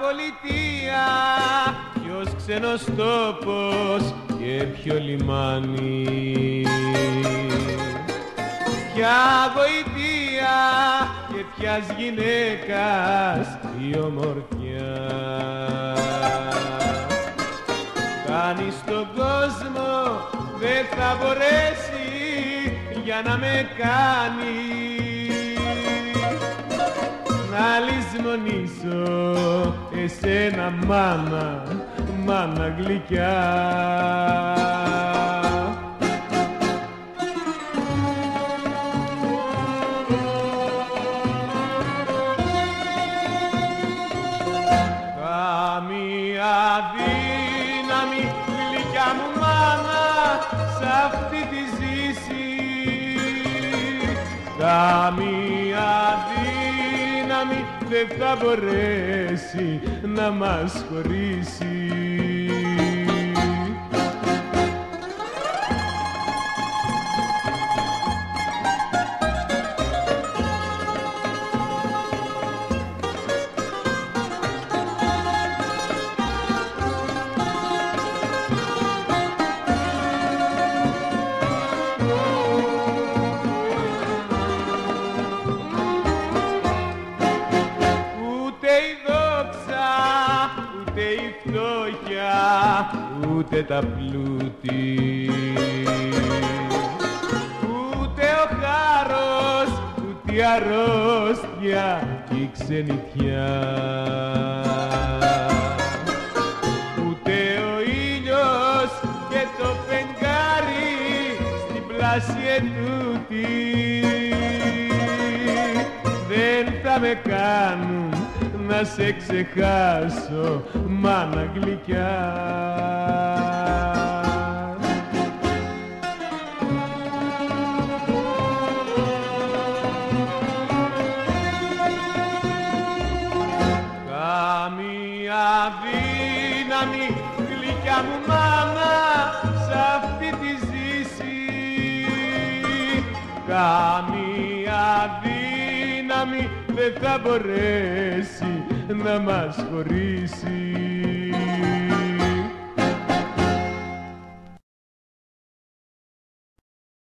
πολιτεία. Ποιος ξένος τόπος και ποιο λιμάνι. Ποια γοητεία και ποιας γυναίκας η ομορφιά. Κάνει στον κόσμο δεν θα μπορέσει για να με κάνει. Να λησμονήσω εσένα μάνα, μάνα γλυκιά. Καμία δύναμη γλυκιά μου μάνα σ' αυτή τη ζήση Καμία δύναμη δεν θα μπορέσει να μας χωρίσει ούτε τα πλούτη. Ούτε ο χάρος, ούτε η αρρώστια και η ξενιτιά. Ούτε ο ήλιος και το φεγγάρι στην πλάση ετούτη δεν θα με κάνουν να σε ξεχάσω μάνα γλυκιά. Καμία δύναμη γλυκιά μου μάνα σ' αυτή τη ζήση Καμία δύναμη δεν θα μπορέσει να μας χωρίσει